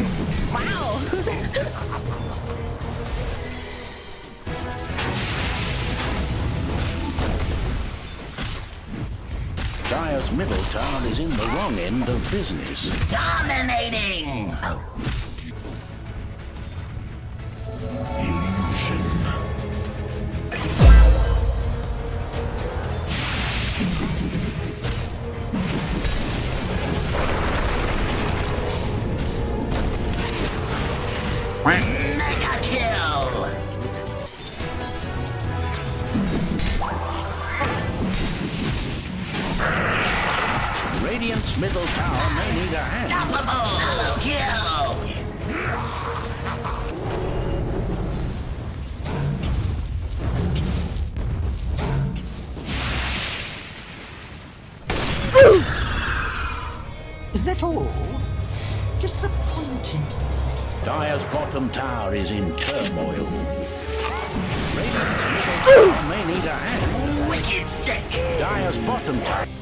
Wow! Dire's middle town is in the wrong end of business. Dominating! Oh. Mega kill! Radiant's middle tower may need a hand. Unstoppable! Kill! Is that all? Disappointing. Dire's bottom tower is in turmoil. Radiant's middle tower may need a hand. Wicked sick! Dire's bottom tower.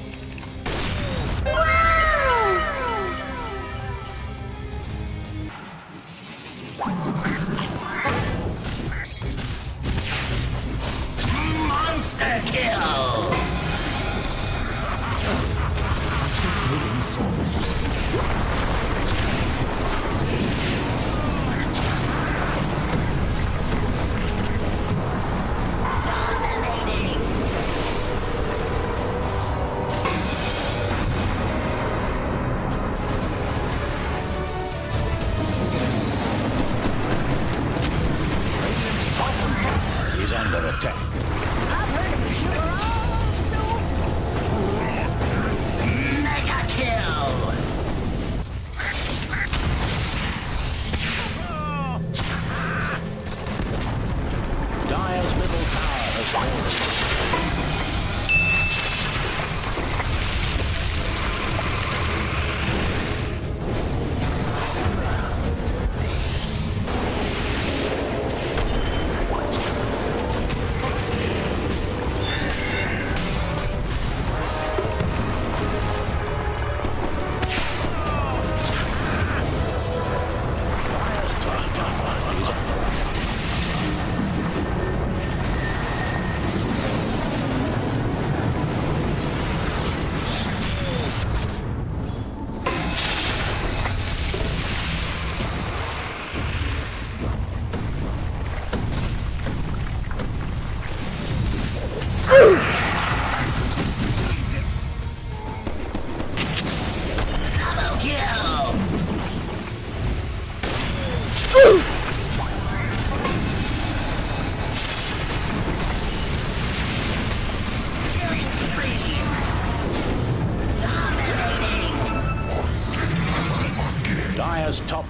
Dire's top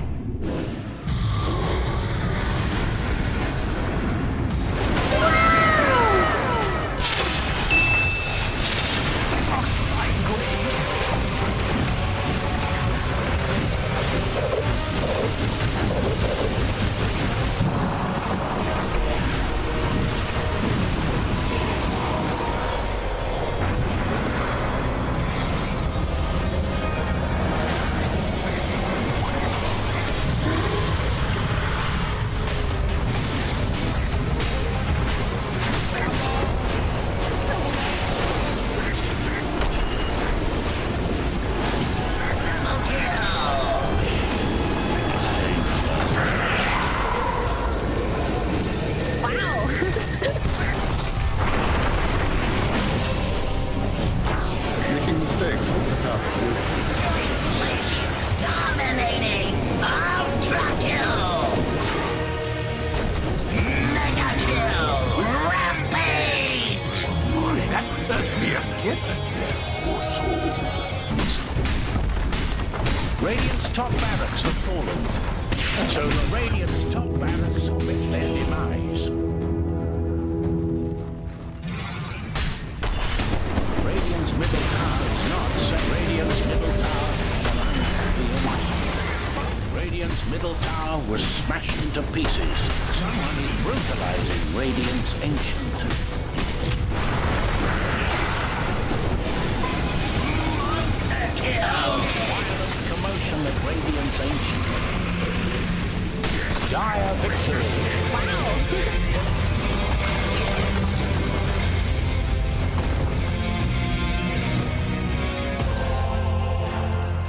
top barracks have fallen. So the Radiant's top barracks will their demise. Radiant's middle tower is not set. Radiant's middle tower. Radiant's middle tower was smashed into pieces. Someone is brutalizing Radiant's ancient. Dire victory.